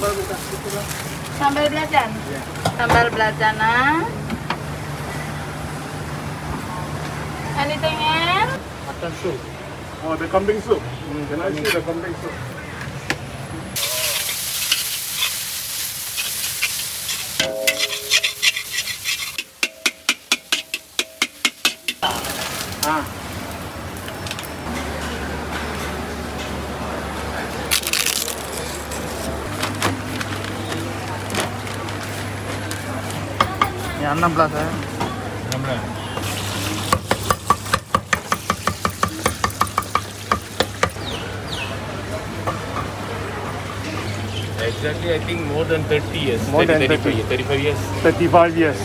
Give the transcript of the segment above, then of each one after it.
sambal kita gitu lah. sambal belajan ya. sambal belajan nah anything else mutton soup oh the kambing sup. hmm, can i see the kambing sup. Ramna plaza है Ramna Exactly, I think more than 30 years. More 30, than 30. 35 years. 35 years.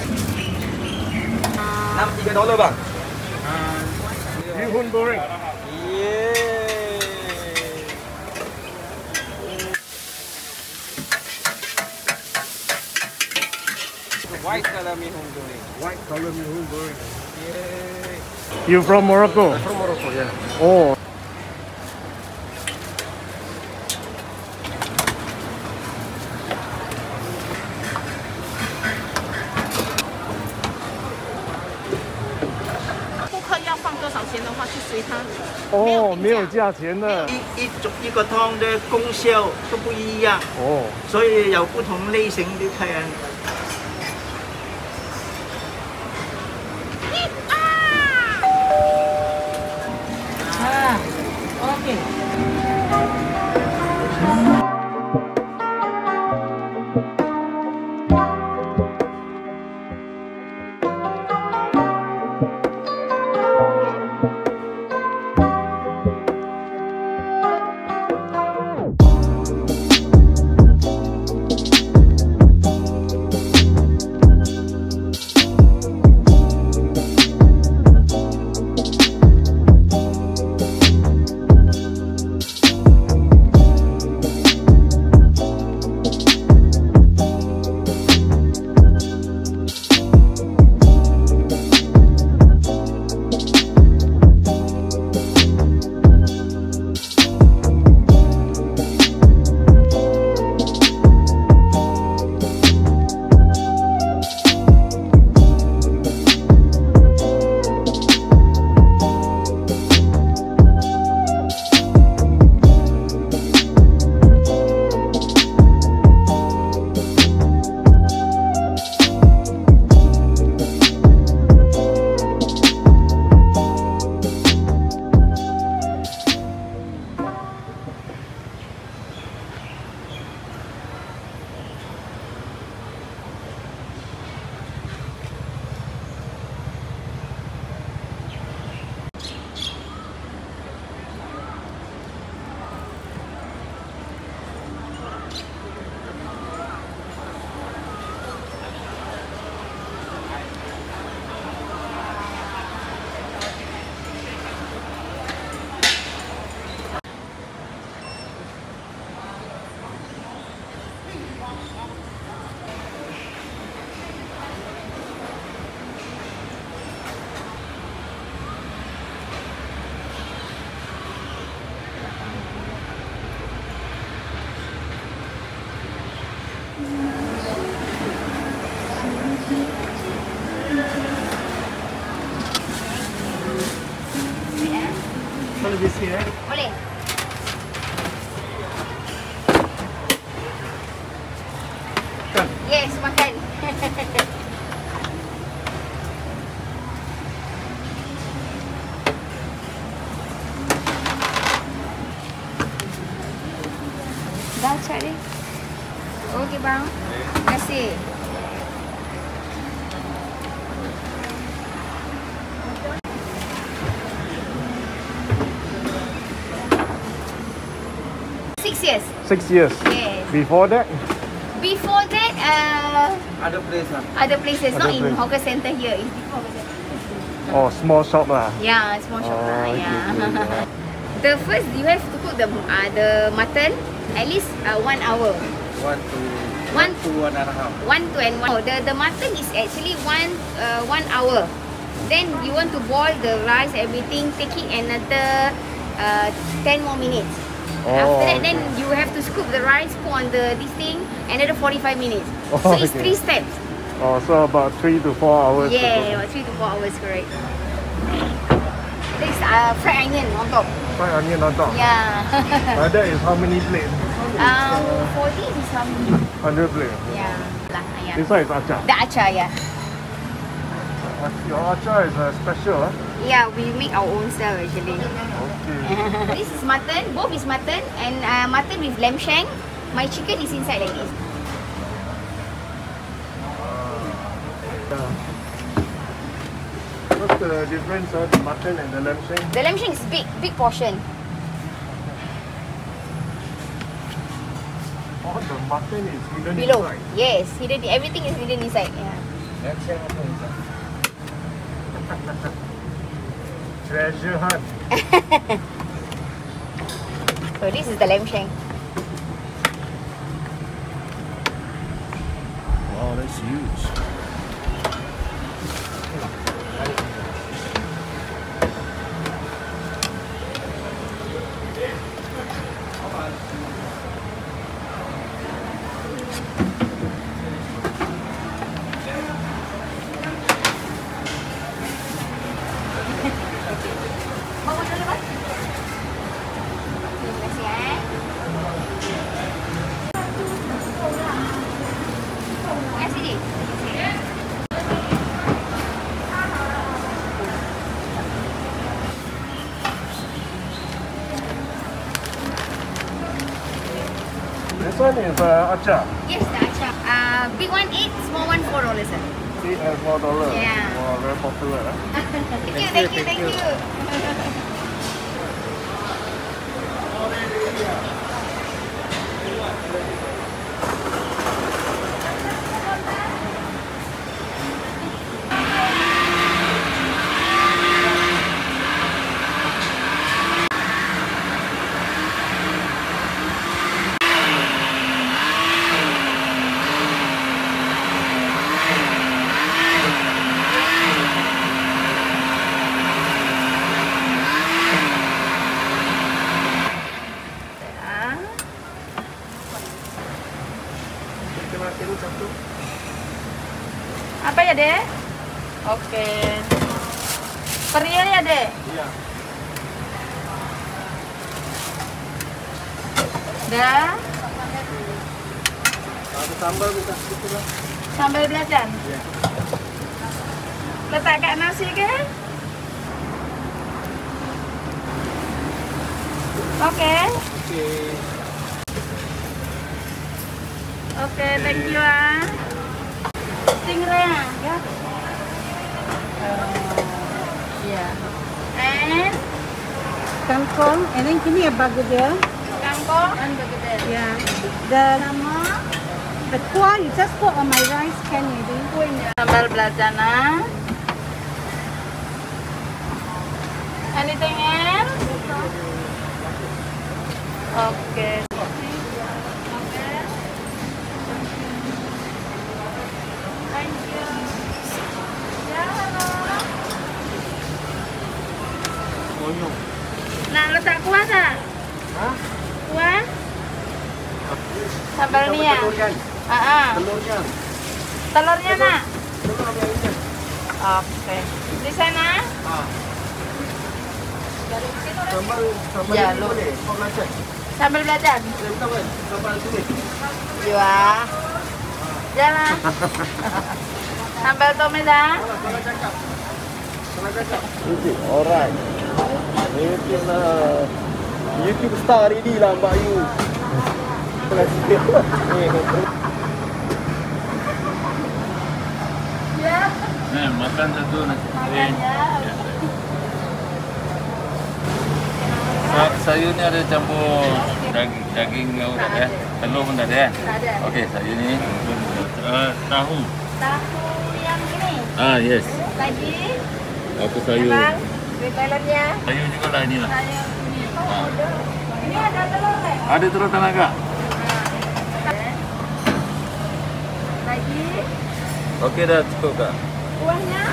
Nam tiga dollar bang. Uh, you boring. You from Morocco? From Morocco, yeah. Oh. 顾客要放多少钱的话，就随他。哦，没有价钱的。一一种一个汤的功效都不一样。哦。所以有不同类型的客人。Six years. Yes. Before that? Before that, uh, other place ah. Other places, other not place. in hawker center here. It's before Oh, small shop lah. Yeah, small shop ah, oh, lah. Yeah. Okay, the first you have to cook the uh, the mutton at least uh, one hour. One to one, to one and a half. One to and one. Oh, the the mutton is actually one uh, one hour. Then you want to boil the rice, everything. Take it another uh, ten more minutes. Oh, After that, okay. then you have to scoop the rice, put on the this thing, another 45 minutes. Oh, so it's three steps. Oh, so about three to four hours. Yeah, about three to four hours, correct. This uh, fried onion on top. Fried onion on top. Yeah. uh, that is how many plates? Um, 40 is how many? 100 plates. Yeah. yeah. This one is achar. The achar, yeah. Your achar is uh, special, huh? Yeah, we make our own style actually. Okay. this is mutton. Both is mutton and uh, mutton with lamb shank. My chicken is inside like this. Uh, what's the difference of the mutton and the lamb shank? The lamb shank is big, big portion. Oh, the mutton is hidden inside. Below. Yes, hidden. Everything is hidden inside. Yeah. Lamb shank also inside. Treasure hunt. so this is the lamb shank. Wow, that's huge. achar? Yes, the achar. Uh, big one 8, small one 4 dollars. Sir. 8 uh, and 4 dollars? Yeah. Wow, very popular. Huh? Eh? thank, you, thank you, thank you. Thank you. bagudel. Kangkong and bagudel. Yeah. The the kuah you just put on my rice can you do? Sambal belajana. Anything else? Okay. Nah, letak kuah tak? sambal nia, ya? ah, ah. telurnya telurnya nak oke okay. di sana ah. dari situ sambal sambal ya, belajar sambal belajar iya jalan sambal tumis dah Alright. Ini YouTube star ini lah Mbak Yu. makan satu nasi kering. Ya. Sayur ni ada campur daging, daging ke ada, ya? Telur pun tak ada ya? Tak ada. Okey, sayur ni. Eh, tahu. Tahu yang ini? Ah, yes. Lagi. Apa sayur? Memang, sayur juga lah inilah. Sayur ini. ada ah. Ini ada telur ke? Ada telur tanah kak? Okey. Okey dah cukup kak. Kuahnya?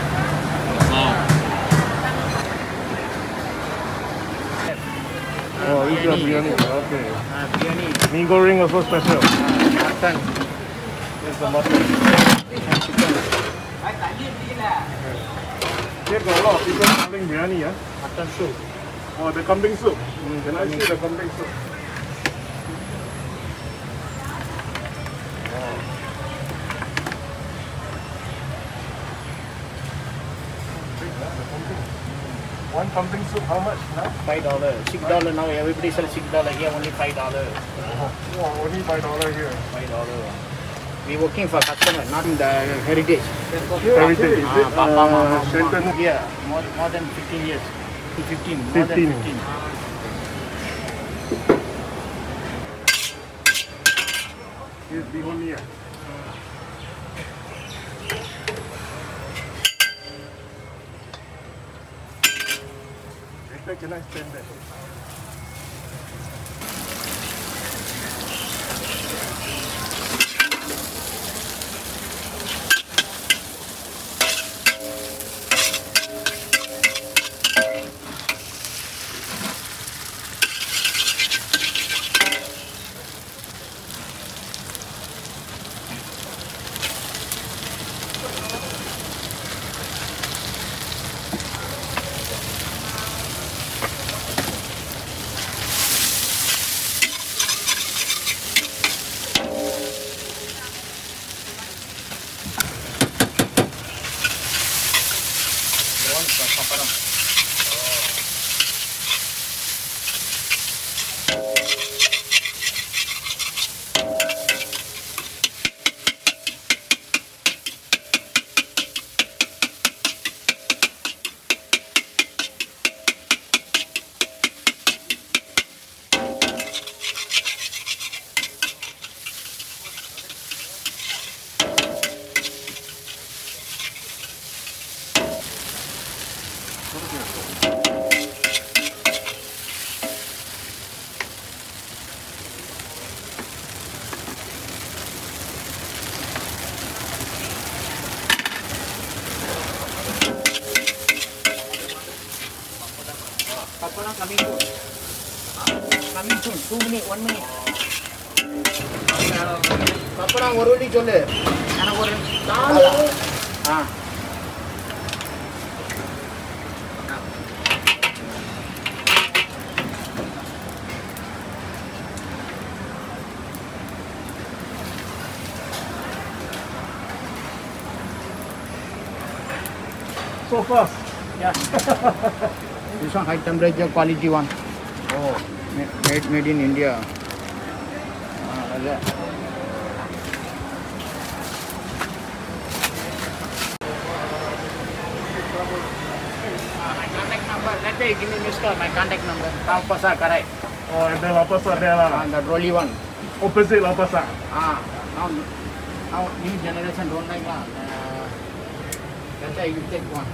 Oh, ini biryani. Okey. Ha, biryani. Mee goreng also special. Ah, ha, Makan. Yes, the most. Hai, tak lihat dia lah. Here got a lot of people having biryani, ya. Yeah? soup. Oh, the kambing soup. Hmm, can I the kambing soup? soup how much now? Five dollar. Six dollar now. Everybody sell six dollar here. Only five dollar. Oh, only five dollar here. Five dollar. We working for customer, not in the heritage. Heritage. Ah, uh, Yeah, more, more than 15 years. 15. More 15. than 15. Here's Bihun here. Can a nice pen Yeah. this one high temperature quality one. Oh, made made in India. Ah, okay. Give me Mr. My contact number. Lapasa, correct. Oh, and the Lapasa there. And the trolley one. Opposite Lapasa. Ah, now, now new generation don't like that. Lah. Uh, that's why you take one.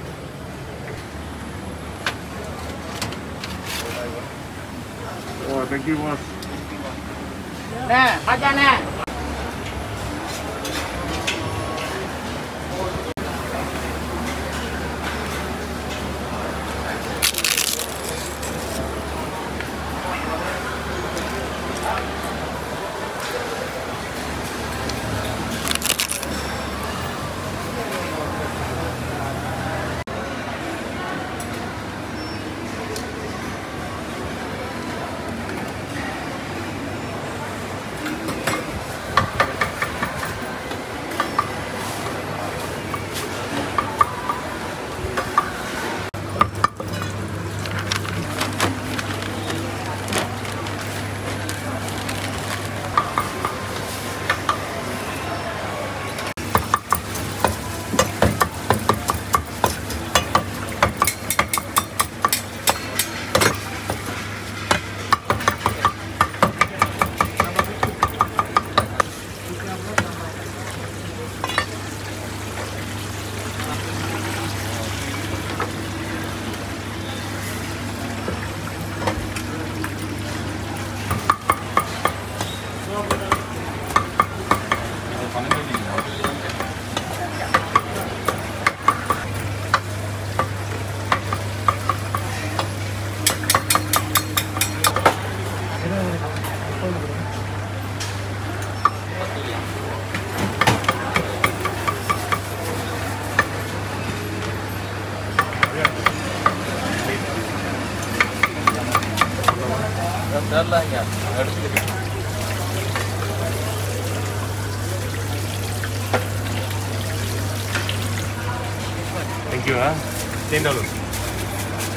Oh, thank you, boss. Nah, eh, Haja nah.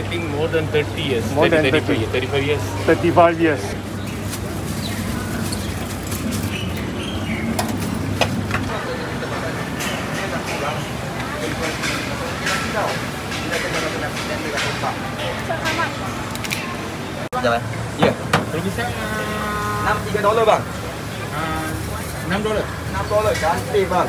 I think more than 30 years. More 30, than 30. 35 years. 35 years. Berapa? Ya. Terpisah uh, 63 dolar bang. Uh, 6 dolar. 6 dolar cantik bang.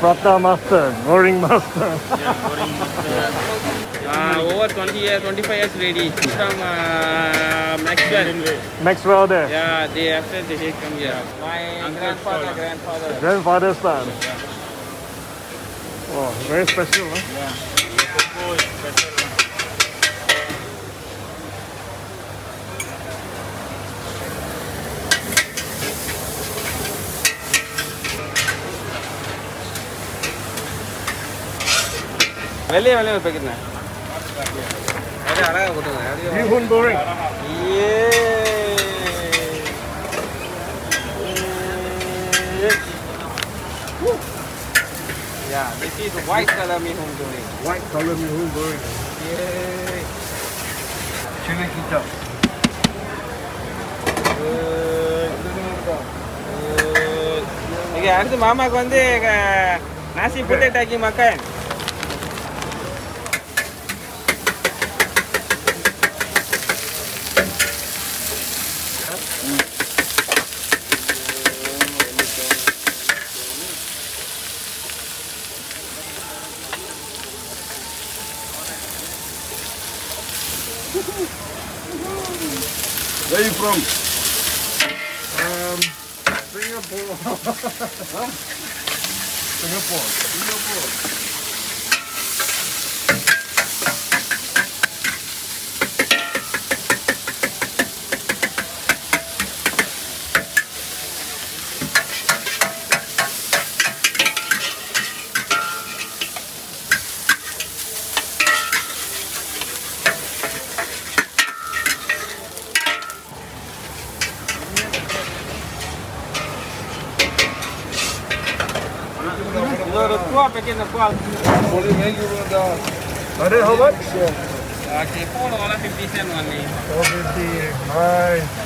Prata master, boring master. yeah, boring master. Uh, over 20 years, 25 years ready. From uh, Maxwell. Maxwell there? Yeah, they after they come here. My grandfather, grandfather. Grandfather's son. Yeah. Oh, very special, huh? Yeah. special வெளியே வெளியே ஒரு பேக்கெட்ண்ணே அழகாக கொடுங்க ஏ Yeah, this is white color mihun goreng. White color mihun goreng. Yay! Cuma kita. Ini அடுத்து மாமாக்கு வந்து நாசி புட்டை டாக்கி மக்கள் Where are you from? Um, Singapore. huh? Singapore. Singapore. But how much? Uh, okay, four dollar fifty cent only. Four fifty, nice.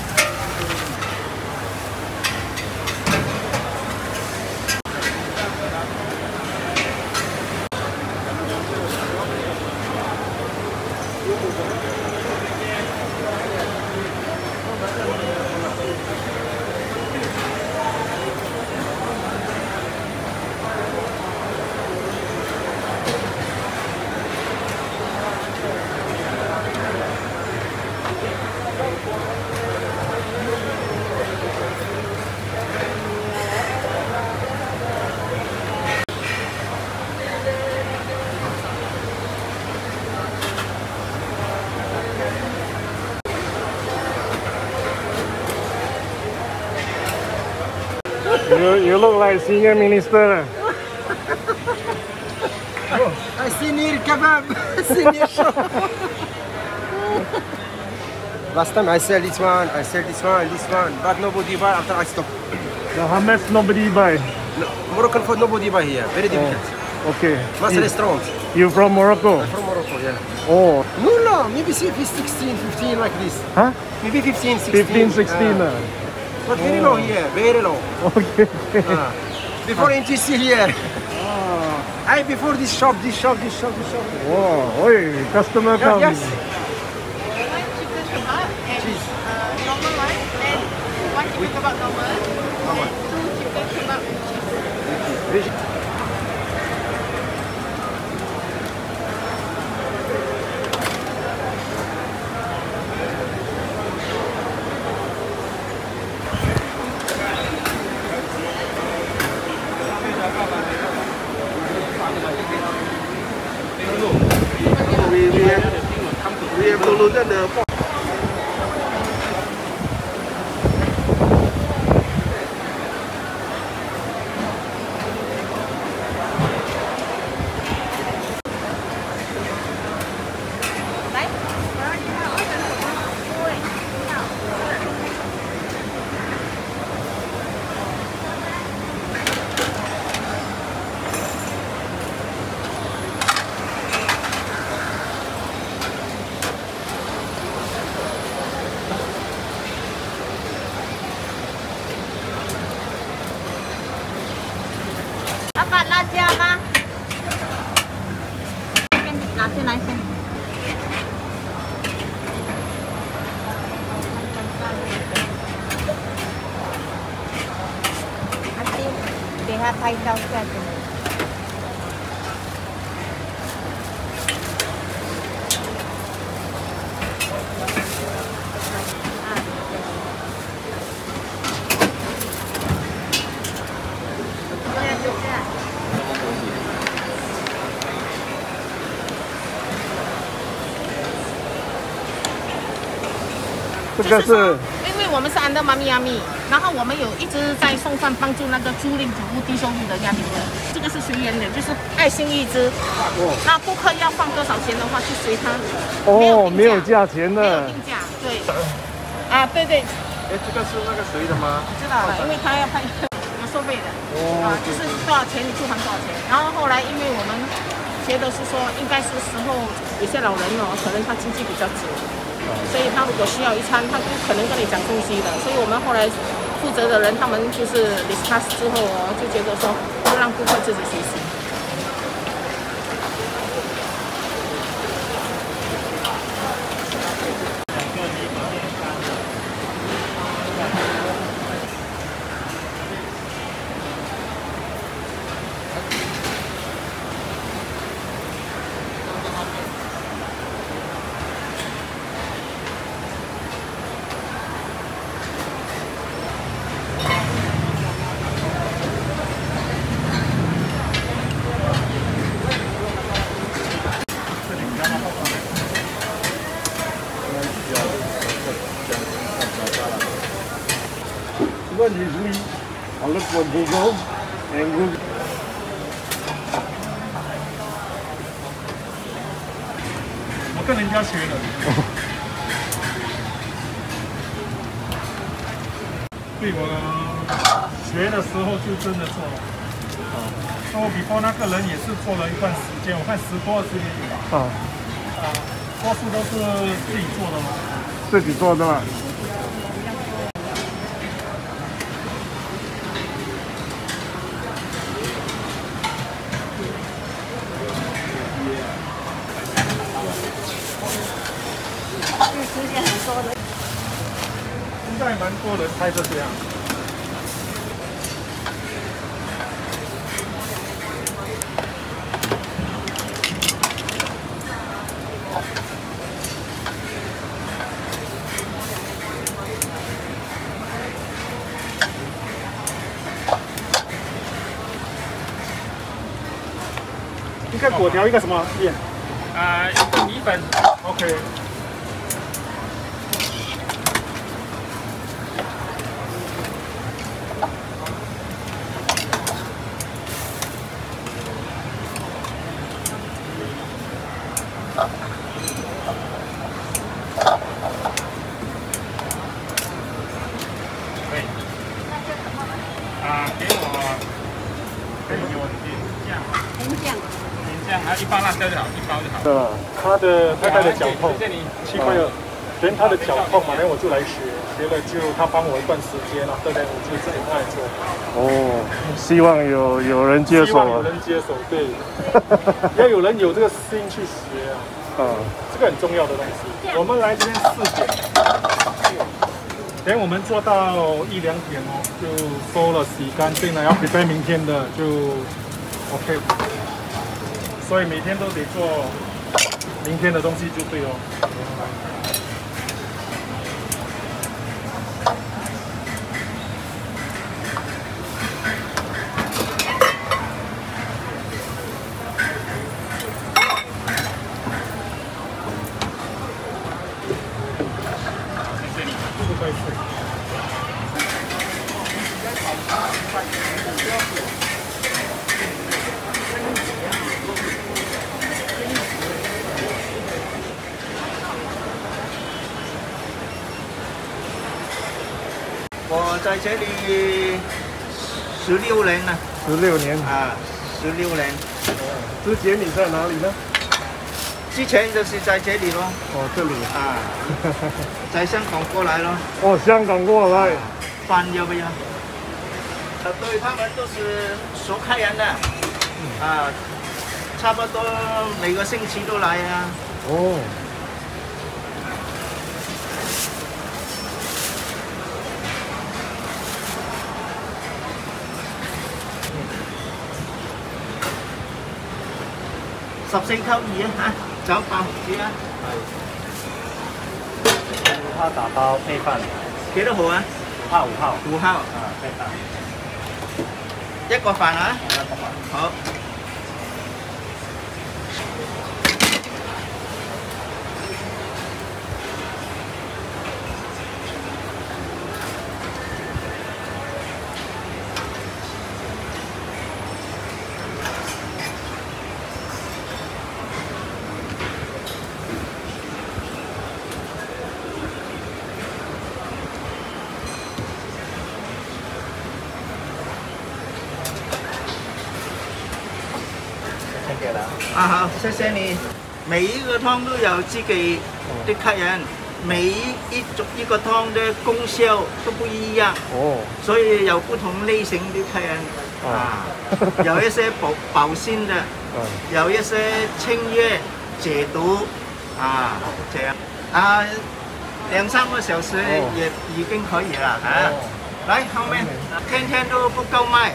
my senior minister. A senior kebab, senior Last time I sell this one, I sell this one, this one, but nobody buy after I stop. The hummus nobody buy. No, Moroccan food nobody buy here, very oh, difficult. Oh, okay. What's you, restaurant. You from Morocco? I'm from Morocco, yeah. Oh. No, no, maybe 16, 15 like this. Huh? Maybe 15, 16. 15, 16. Uh, uh. But very low oh. here, very low. Okay. Ah. before MTC here. Oh. Ah. I before this shop, this shop, this shop, this shop. Wow, Oi, customer yeah, comes. Yes. 一路的那这个是，因为我们是安德妈咪阿咪。然后我们有一直在送饭帮助那个租赁租屋低收入的家庭的，这个是随缘的，就是爱心一支。那顾客要放多少钱的话，就随他。哦，没有价钱的。没有定价。对。啊，对对。哎，这个是那个谁的吗？我知道了，因为他要看要收费的。哦。啊，就是多少钱你就还多少钱。然后后来因为我们觉得是说，应该是时候有些老人哦，可能他经济比较紧，所以他如果需要一餐，他不可能跟你讲东西的，所以我们后来。负责的人，他们就是 discuss 之后哦，就觉得说，就让顾客自己学习。Google，Google，我跟人家学的。对，我学的时候就真的做。了。那我比方那个人也是做了一段时间，我看直播吧，啊，多数都是自己做的。自己做的。拍摄这样。一个果条，一个什么面？啊、呃，一个米粉。OK。他的脚痛，七块有，因他的脚痛嘛，然后我就来学，学了就他帮我一段时间了，不对？我就自己开做。哦，希望有有人接手有人接手，对，要有人有这个心去学啊！啊，这个很重要的东西。我们来这边四点，等我们做到一两点哦，就收了，洗干净了，要准备明天的就 OK。所以每天都得做。明天的东西就对喽。十六年了，十六年啊，十六年。之前你在哪里呢？之前就是在这里咯。哦，这里啊，在香港过来咯。哦，香港过来。饭要不要？呃，对他们都是熟客人的，啊，差不多每个星期都来啊。哦。十四溝二啊嚇，仲有八毫子啊。係。五烤打包配飯。幾多號啊？烤五烤。五烤。啊，配飯。一個飯啊？一個飯。好。啊，好，谢谢你！每一个汤都有自己的客人，每一一种一个汤的功效都不一样，哦，所以有不同类型的客人啊，有一些保 保鲜的，有一些清热解毒啊，这样，啊两三个小时也已经可以啦，吓，来后面天天都不够卖，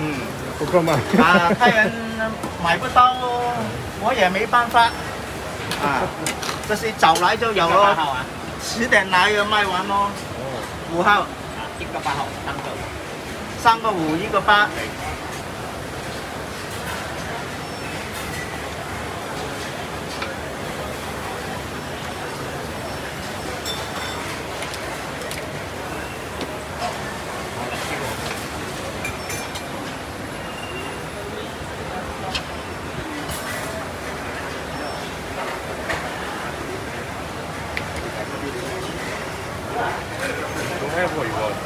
嗯，不够卖，啊客人。买不到哦，我也没办法。啊，这是早来就有咯，十点来就卖完喽。五号，一个八号，三个，三个五，一个八。Don't have what you want.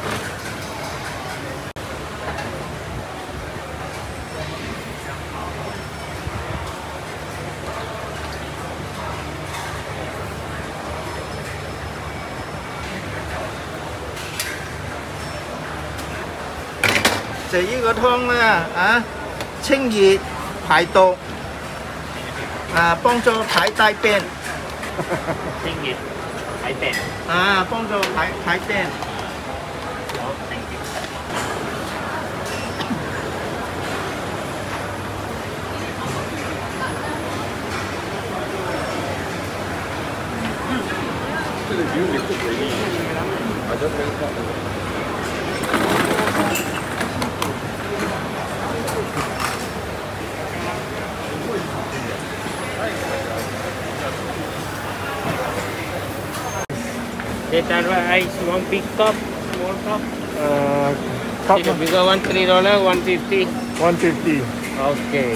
thì cái cái thông nè, à, 清熱排毒啊，幫助睇大便。清熱睇病。啊，幫助睇睇病。好，thank you。這個魚你不可以，把它分開。That are ice, one big cup, small cup. Uh, cup See, bigger one three dollar, one fifty. One fifty. Okay.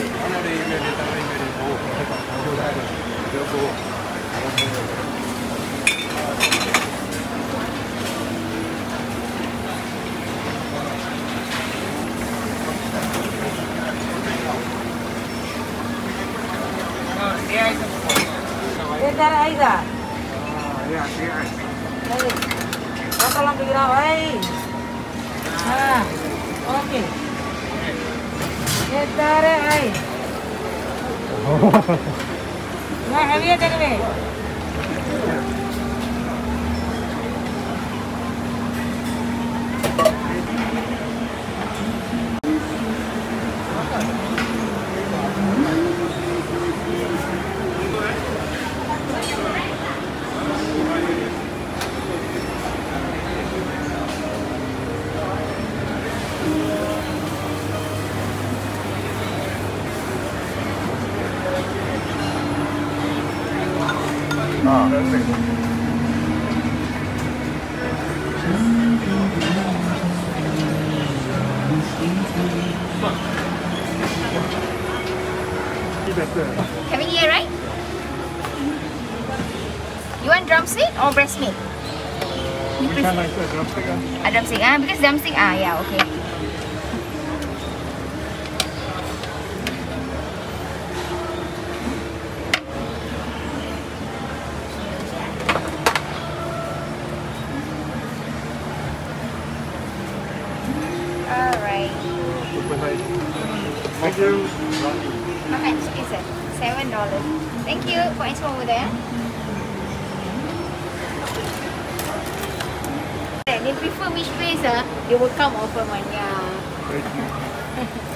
Uh, yeah, yeah. पी रहा भाई हाँ okay ये तारे भाई ना हवियत में be better. Having here, right? You want drumstick or breast milk? You Which like a drumstick? Ah, uh, drumstick. Ah, because drumstick. Ah, yeah, okay. put into over there. They prefer which place uh, they will come over one. Yeah. Thank you.